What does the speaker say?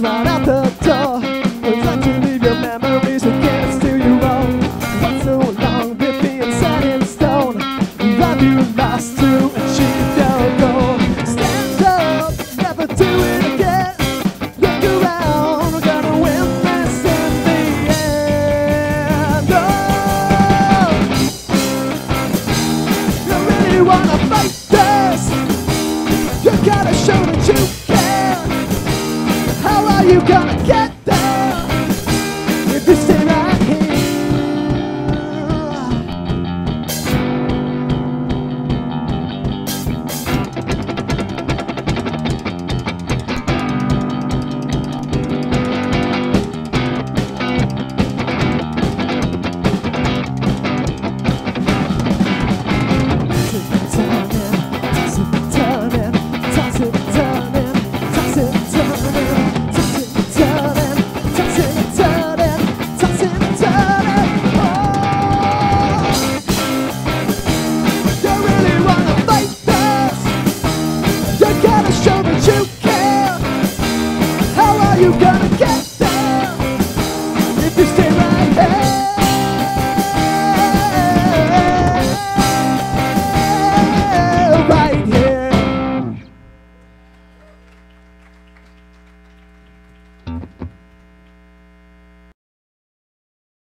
right out the door. It's like to leave your memories with kids to your own. What's so long with being set in stone? Love you lost to achieve. you gonna get that? you gotta